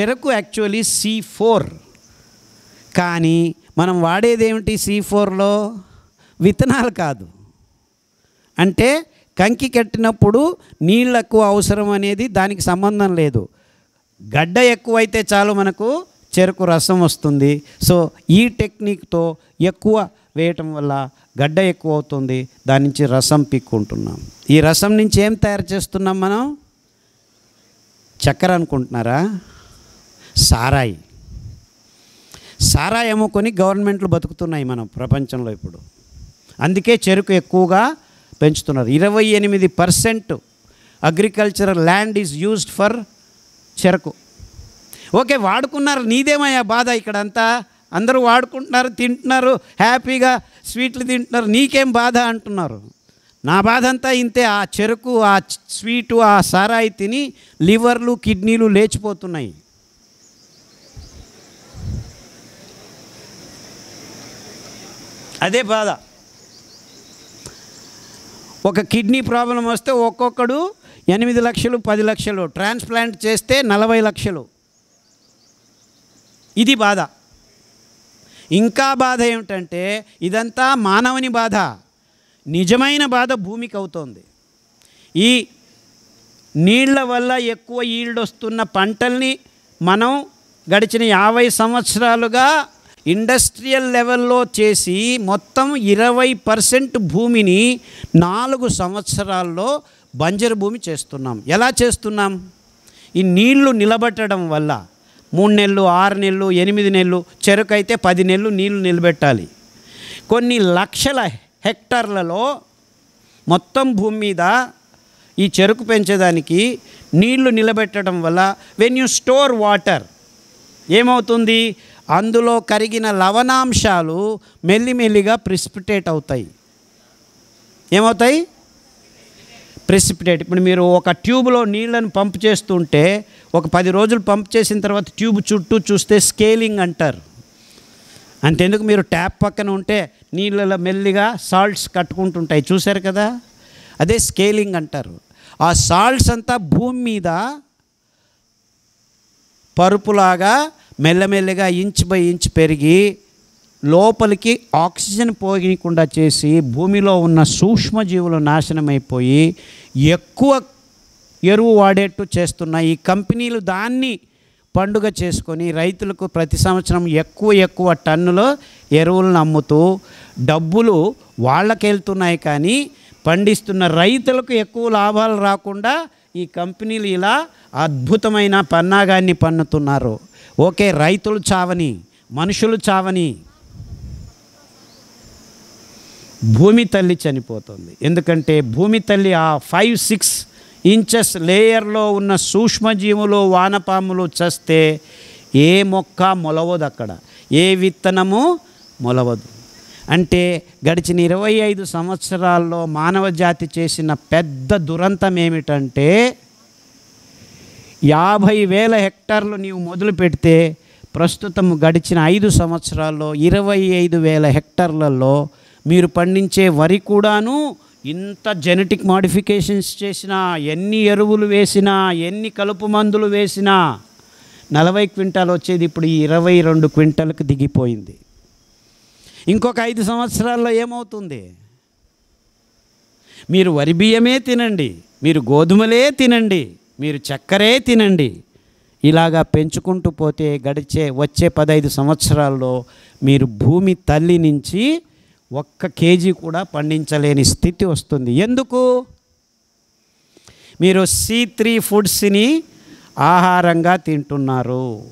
చెరకు actually see four కానీ మనం వాడేది ఏమిటి సి ఫోర్లో విత్తనాలు కాదు. అంటే కంకి కట్టినప్పుడు నీళ్ళు ఎక్కువ అవసరం అనేది దానికి సంబంధం లేదు. గడ్డ ఎక్కువైతే చాలు మనకు చెరుకు రసం వస్తుంది. సో ఈ టెక్నిక్తో ఎక్కువ వేయటం వల్ల గడ్డ ఎక్కువ అవుతుంది. దాని నుంచి రసం పిక్కుంటున్నాం. ఈ రసం నుంచి ఏం తయారు చేస్తున్నాం మనం? చక్కెర అనుకుంటున్నారా? సారాయి. సారాయి అమ్ముకొని గవర్నమెంట్లు బతుకుతున్నాయి మనం ప్రపంచంలో ఇప్పుడు. అందుకే చెరుకు ఎక్కువగా పెంచుతున్నారు. ఇరవై ఎనిమిది percent agricultural land is used for చెరకు. ఓకే వాడుకున్నారు. నీదేమయ్యా బాధ ఇక్కడంతా? అందరూ వాడుకుంటున్నారు తింటున్నారు హ్యాపీగా స్వీట్లు తింటున్నారు. నీకేం బాధ అంటున్నారు? నా బాధ అంతా ఇంతే. ఆ చెరుకు ఆ స్వీటు ఆ సారాయి తిని లివర్లు కిడ్నీలు లేచిపోతున్నాయి. అదే బాధ. ఒక కిడ్నీ ప్రాబ్లం వస్తే ఒక్కొక్కడు ఎనిమిది లక్షలు పది లక్షలు. ట్రాన్స్ప్లాంట్ చేస్తే నలభై లక్షలు. ఇది బాధ. ఇంకా బాధ ఏమిటంటే ఇదంతా మానవుని బాధ. నిజమైన బాధ భూమికి అవుతోంది. ఈ నీళ్ళ వల్ల ఎక్కువ ఈల్డ్ వస్తున్న పంటల్ని మనం గడిచిన యాభై సంవత్సరాలుగా ఇండస్ట్రియల్ లెవెల్లో చేసి మొత్తం ఇరవై పర్సెంట్ భూమిని నాలుగు సంవత్సరాల్లో బంజరు భూమి చేస్తున్నాం. ఎలా చేస్తున్నాం? ఈ నీళ్ళు నిలబెట్టడం వల్ల మూడు నెలలు ఆరు నెలలు ఎనిమిది నెలలు చెరుకు అయితే పది నెలలు నీళ్ళు నిలబెట్టాలి. కొన్ని లక్షల హెక్టార్లలో మొత్తం భూమి మీద ఈ చెరుకు పెంచేదానికి నీళ్ళు నిలబెట్టడం వల్ల వెన్ యూ స్టోర్ వాటర్ ఏమవుతుంది? అందులో కరిగిన లవణాంశాలు మెల్లిమెల్లిగా ప్రిసిపిటేట్ అవుతాయి. ఏమవుతాయి? ప్రెసిపిటేట్. ఇప్పుడు మీరు ఒక ట్యూబ్లో నీళ్ళను పంప్ చేస్తుంటే ఒక పది రోజులు పంప్ చేసిన తర్వాత ట్యూబ్ చుట్టూ చూస్తే స్కేలింగ్ అంటారు. అంతెందుకు మీరు ట్యాప్ పక్కన ఉంటే నీళ్ళలో మెల్లిగా సాల్ట్స్ కట్టుకుంటుంటాయి. చూశారు కదా? అదే స్కేలింగ్ అంటారు. ఆ సాల్ట్స్ అంతా భూమి మీద పరుపులాగా మెల్లమెల్లగా ఇంచ్ బై ఇంచ్ పెరిగి లోపలికి ఆక్సిజన్ పోయకుండా చేసి భూమిలో ఉన్న సూక్ష్మజీవులు నాశనమైపోయి ఎక్కువ ఎరువు వాడేట్టు చేస్తున్నాయి ఈ కంపెనీలు దాన్ని పండుగ చేసుకొని రైతులకు ప్రతి సంవత్సరం ఎక్కువ ఎక్కువ టన్నులో ఎరువులను అమ్ముతూ డబ్బులు వాళ్ళకి వెళ్తున్నాయి కానీ పండిస్తున్న రైతులకు ఎక్కువ లాభాలు రాకుండా ఈ కంపెనీలు ఇలా అద్భుతమైన పన్నాగాన్ని పన్నుతున్నారు. ఓకే రైతులు చావని మనుషులు చావని భూమి తల్లి చనిపోతుంది. ఎందుకంటే భూమి తల్లి ఆ ఫైవ్ సిక్స్ ఇంచెస్ లేయర్లో ఉన్న సూక్ష్మజీవులు వానపాములు చస్తే ఏ మొక్క మొలవదు అక్కడ. ఏ విత్తనము మొలవదు. అంటే గడిచిన ఇరవై ఐదు సంవత్సరాల్లో మానవ జాతి చేసిన పెద్ద దురంతం ఏమిటంటే యాభై వేల హెక్టార్లు నీవు మొదలు పెడితే ప్రస్తుతం గడిచిన ఐదు సంవత్సరాల్లో ఇరవై ఐదు వేల హెక్టార్లలో మీరు పండించే వరి కూడాను ఇంత జెనెటిక్ మాడిఫికేషన్స్ చేసినా ఎన్ని ఎరువులు వేసినా ఎన్ని కలుపు మందులు వేసినా నలభై క్వింటాల్ వచ్చేది ఇప్పుడు ఈ ఇరవై రెండు క్వింటాలకు దిగిపోయింది. ఇంకొక ఐదు సంవత్సరాల్లో ఏమవుతుంది? మీరు వరి బియ్యమే తినండి మీరు గోధుమలే తినండి మీరు చక్కరే తినండి. ఇలాగా పెంచుకుంటూ పోతే గడిచే వచ్చే పదహైదు సంవత్సరాల్లో మీరు భూమి తల్లి నుంచి ఒక్క కేజీ కూడా పండించలేని స్థితి వస్తుంది. ఎందుకు? మీరు సి త్రీ ఫుడ్స్ని ఆహారంగా తింటున్నారు.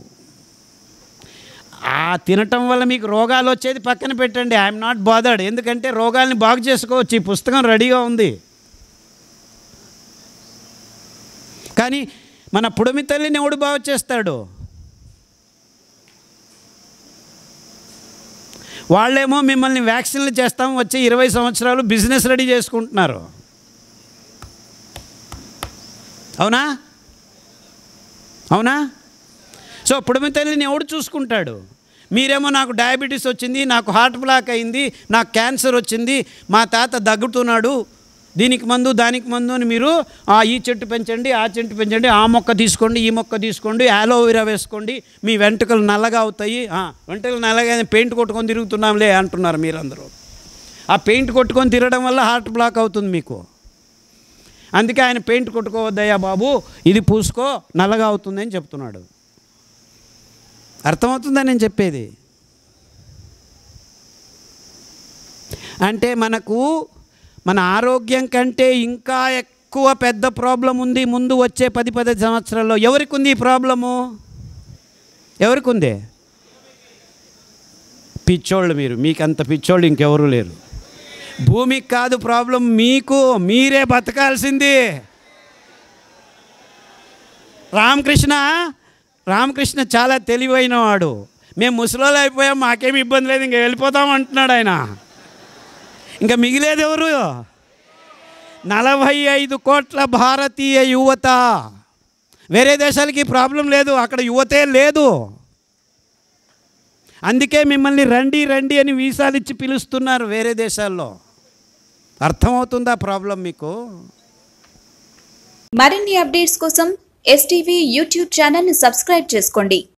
ఆ తినటం వల్ల మీకు రోగాలు వచ్చేది పక్కన పెట్టండి. I'm not bothered. ఎందుకంటే రోగాల్ని బాగు చేసుకోవచ్చు. ఈ పుస్తకం రెడీగా ఉంది. కానీ మన పుడమి తల్లిని ఎవడు బాగు చేస్తాడు? వాళ్ళేమో మిమ్మల్ని వ్యాక్సిన్లు చేస్తాం వచ్చే ఇరవై సంవత్సరాలు బిజినెస్ రెడీ చేసుకుంటున్నారు. అవునా? అవునా? సో పుడమి తల్లిని ఎవడు చూసుకుంటాడు? మీరేమో నాకు డయాబెటీస్ వచ్చింది నాకు హార్ట్ బ్లాక్ అయింది నాకు క్యాన్సర్ వచ్చింది మా తాత దగ్గుతున్నాడు దీనికి మందు దానికి మందు అని మీరు ఈ చెట్టు పెంచండి ఆ చెట్టు పెంచండి ఆ మొక్క తీసుకోండి ఈ మొక్క తీసుకోండి యాలోవెరా వేసుకోండి మీ వెంట్రుకలు నల్లగా అవుతాయి ఆ, వెంట్రుకలు నల్లగా పెయింట్ కొట్టుకొని తిరుగుతున్నాంలే అంటున్నారు మీరందరూ. ఆ పెయింట్ కొట్టుకొని తిరగడం వల్ల హార్ట్ బ్లాక్ అవుతుంది మీకు. అందుకే ఆయన పెయింట్ కొట్టుకోవద్దయ్యా బాబు ఇది పూసుకో నల్లగా అవుతుంది అని చెప్తున్నాడు. అర్థమవుతుందని నేను చెప్పేది? అంటే మనకు మన ఆరోగ్యం కంటే ఇంకా ఎక్కువ పెద్ద ప్రాబ్లం ఉంది ముందు వచ్చే పది పది సంవత్సరాల్లో. ఎవరికి ఉంది ఈ ప్రాబ్లము? ఎవరికి ఉంది పిచ్చోళ్ళు మీరు. మీకు అంత పిచ్చోళ్ళు ఇంకెవరూ లేరు. భూమికి కాదు ప్రాబ్లం మీకు. మీరే బతకాల్సింది. రామకృష్ణ రామకృష్ణ చాలా తెలివైన వాడు మేము ముసలోళ్ళు అయిపోయాం మాకేమి ఇబ్బంది లేదు ఇంక వెళ్ళిపోతాం అంటున్నాడు ఆయన. ఇంకా మిగిలేది ఎవరు నలభై ఐదు కోట్ల భారతీయ యువత. వేరే దేశాలకి ప్రాబ్లం లేదు అక్కడ యువతే లేదు. అందుకే మిమ్మల్ని రండి రండి అని వీసాలు ఇచ్చి పిలుస్తున్నారు వేరే దేశాల్లో. అర్థమవుతుందా ప్రాబ్లం మీకు? మరిన్ని అప్డేట్స్ కోసం ఎస్టీవీ యూట్యూబ్ ఛానల్ని సబ్స్క్రైబ్ చేసుకోండి.